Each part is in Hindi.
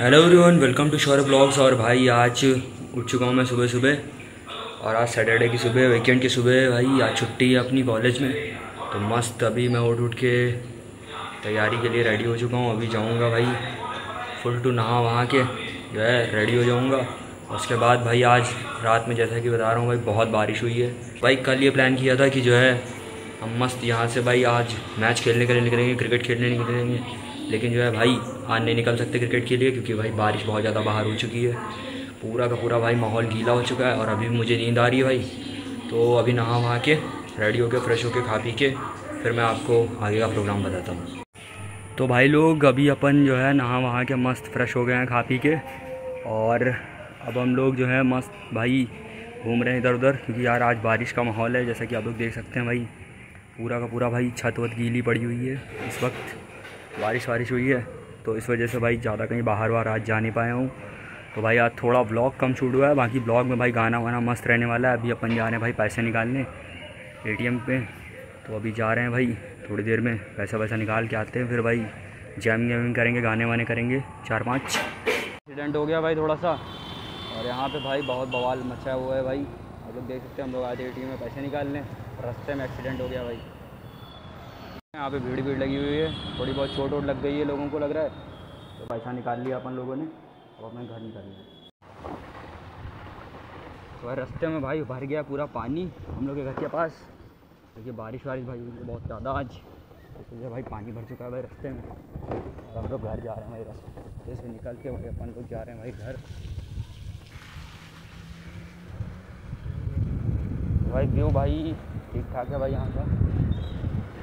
Hello everyone welcome to Shor blogs और भाई आज उठ चुका हूँ मैं सुबह सुबह और आज सैटरडे की सुबह वीकेंड की सुबह भाई। आज छुट्टी है अपनी कॉलेज में। तो मस्त अभी मैं उठ उठ के तैयारी के लिए रेडी हो चुका हूँ। अभी जाऊँगा भाई फुल टू नहा वहाँ के, जो है रेडी हो जाऊँगा। उसके बाद भाई आज रात में जैसा कि बता रहा हूँ भाई, बहुत बारिश हुई है। भाई कल ये प्लान किया था कि जो है, हम मस्त यहाँ से भाई आज मैच खेलने के लिए निकलेंगे क्रिकेट खेलने निकलेंगे। लेकिन जो है भाई आज नहीं निकल सकते क्रिकेट के लिए क्योंकि भाई बारिश बहुत ज़्यादा बाहर हो चुकी है। पूरा का पूरा भाई माहौल गीला हो चुका है और अभी मुझे नींद आ रही है भाई। तो अभी नहा वहाँ के रेडी होके फ्रेश होके, खा पी के, फिर मैं आपको आगे का प्रोग्राम बताता हूँ। तो भाई लोग, अभी अपन जो है नहा वहाँ के मस्त फ्रेश हो गए हैं, खा पी के। और अब हम लोग जो है मस्त भाई घूम रहे हैं इधर उधर, क्योंकि यार आज बारिश का माहौल है, जैसा कि आप लोग देख सकते हैं भाई। पूरा का पूरा भाई छत वत गीली पड़ी हुई है इस वक्त। बारिश वारिश हुई है तो इस वजह से भाई ज़्यादा कहीं बाहर वाहर आज जा नहीं पाया हूँ। तो भाई आज थोड़ा ब्लॉग कम छूट हुआ है, बाकी ब्लॉग में भाई गाना वाना मस्त रहने वाला है। अभी अपन जा रहे हैं भाई पैसे निकालने एटीएम पे। तो अभी जा रहे हैं भाई थोड़ी देर में, पैसा वैसा निकाल के आते हैं, फिर भाई जैमिंग वैमिंग करेंगे, गाने वाने करेंगे, चार पाँच। एक्सीडेंट हो गया भाई थोड़ा सा और यहाँ पे भाई बहुत बवाल मचा हुआ है भाई। आप लोग देख सकते हैं हम लोग आज एटीएम में पैसे निकालने, रास्ते में एक्सीडेंट हो गया भाई। यहाँ पे भीड़ भीड़ लगी हुई है। थोड़ी बहुत चोट वोट लग गई है लोगों को लग रहा है। तो पैसा निकाल लिया अपन लोगों ने। अब अपने घर निकाल लिया। तो रास्ते में भाई भर गया पूरा पानी हम लोग के घर के पास। क्योंकि बारिश वारिश भाई बहुत ज़्यादा आज। तो भाई पानी भर चुका है भाई रास्ते में। और हम लोग घर जा रहे हैं भाई रास्ते से निकल के भाई अपन लोग जा रहे हैं भाई घर। भाई व्यू भाई? ठीक ठाक है भाई यहाँ का।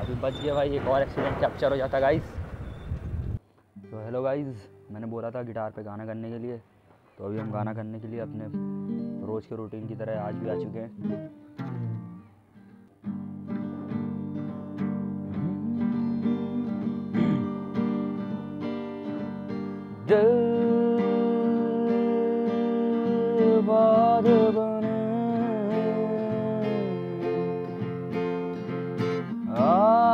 अभी बच गया भाई, एक और एक्सीडेंट कैप्चर हो जाता गाइस तो हेलो गाइस मैंने बोला था गिटार पे गाना करने के लिए। तो अभी हम गाना करने के लिए अपने रोज़ के रूटीन की तरह आज भी आ चुके हैं।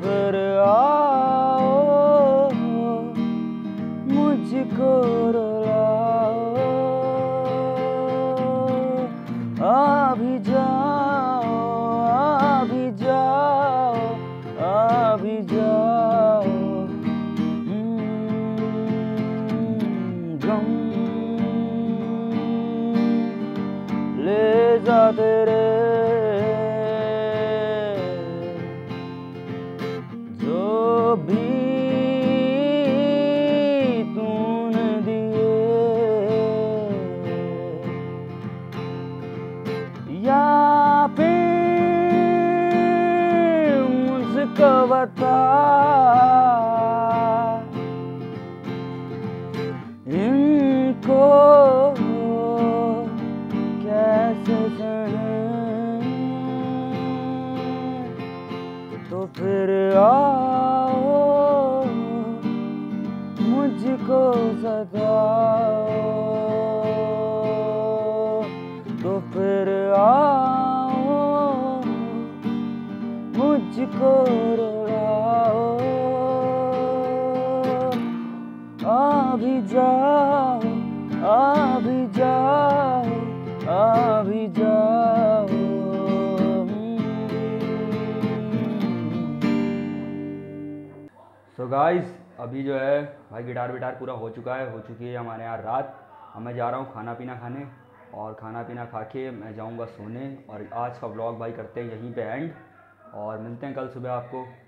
फिर आओ, मुझको रुलाओ। आ भी जाओ आ भी जाओ आ भी जाओ गम। ले जा तेरे बता इनको कैसे सहें तो फिर आओ मुझको सताओ तो फिर आओ। मुझको रुलाओ आ भी जाओ आ भी जाओ आ भी जाओ। सो गाइस अभी जो है, भाई गिटार विटार पूरा हो चुका है, हो चुकी है हमारे यहाँ रात। अब मैं जा रहा हूँ खाना पीना खाने और खाना पीना खा के मैं जाऊँगा सोने और आज का ब्लॉग भाई करते हैं यहीं पे एंड और मिलते हैं कल सुबह आपको।